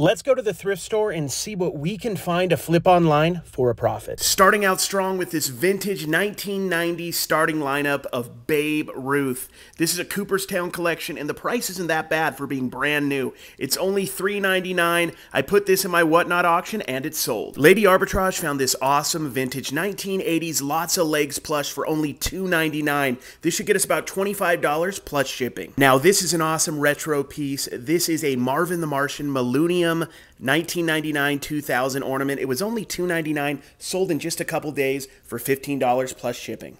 Let's go to the thrift store and see what we can find to flip online for a profit. Starting out strong with this vintage 1990 starting lineup of Babe Ruth. This is a Cooperstown collection and the price isn't that bad for being brand new. It's only $3.99. I put this in my Whatnot auction and it's sold. Lady Arbitrage found this awesome vintage 1980s lots of legs plush for only $2.99. This should get us about $25 plus shipping. Now this is an awesome retro piece. This is a Marvin the Martian Millennium 1999-2000 ornament. It was only $2.99, sold in just a couple days for $15 plus shipping.